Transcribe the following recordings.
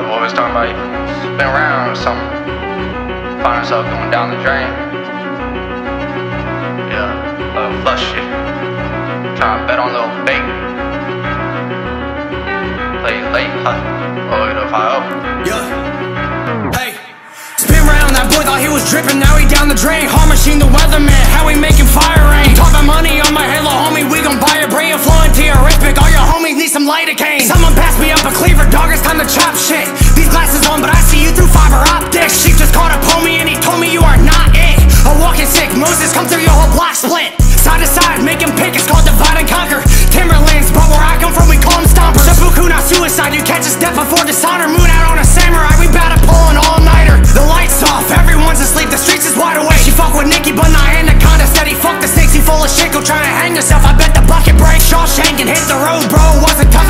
Boy was talking about spin around something. Find himself going down the drain. Yeah, uh, flush shit. Trying to bet on little bait. Play late, huh? Oh, you know, if I up. Yeah. Hey. Spin round, that boy thought he was dripping, now he down the drain. Hard machine, the weatherman, how we making fire rain. About money on my halo, homie, we gon' buy your brain, flowing rhythmic. All your homies need some lidocaine. Someone pass me up a cleaver, dog, it's time to chop shit. These glasses on, but I see you through fiber optics. Sheep just caught up me and he told me you are not it. A walking sick, Moses come through your whole block split. Side to side, make him pick, it's called divide and conquer. Timberlands, but where I come from, we call them stompers. Seppuku, not suicide, you catch a step before dishonor. Moon out on a samurai, we bout to pull an all-nighter. The lights off, everyone's asleep, the streets is wide awake. She fuck with Nicki, but not Anaconda. Said he fuck the snakes, he full of shit, go trying to hang yourself. I bet the bucket breaks. Shawshank and hit the road, bro, was a tough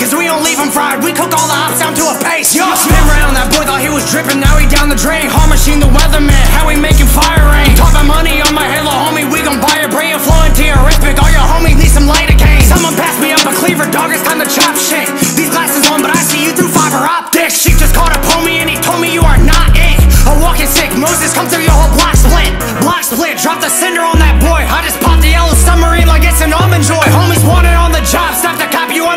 cause we don't leave them fried. We cook all the hops down to a paste. Yo, spin round, that boy thought he was dripping, now he down the drain. Hard machine, the weatherman, how we making fire rain. Talk about money on my halo, homie, we gon' buy your brain, flowing rhythmic. All your homies need some lidocaine. Someone pass me up a cleaver, dog, it's time to chop shit. These glasses on, but I see you through fiber optics. Sheep just caught up me and he told me you are not it. A walking sick, Moses come through your whole block split. Block split, drop the cinder on that boy. I just popped the yellow submarine like it's an almond joy. Homies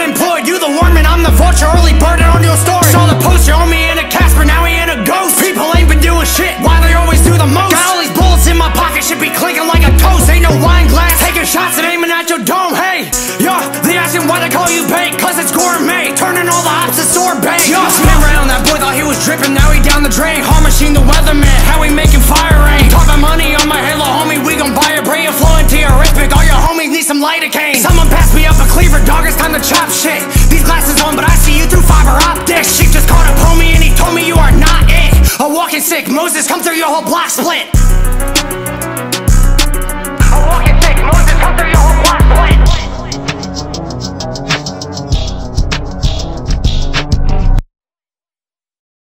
unemployed. You the worm and I'm the vulture, early bird on your story. Saw the poster on me in a Casper, now he in a ghost. People ain't been doing shit, why they always do the most? Got all these bullets in my pocket, should be clinking like a toast. Ain't no wine glass, taking shots and aiming at your dome. Hey, yo, they asking why they call you bait, cause it's gourmet. Turning all the hops to sorbet. Yo, spin round, that boy thought he was dripping, now he down the drain. Hard machine, the weatherman, how we making fire sick, Moses come through your whole block split.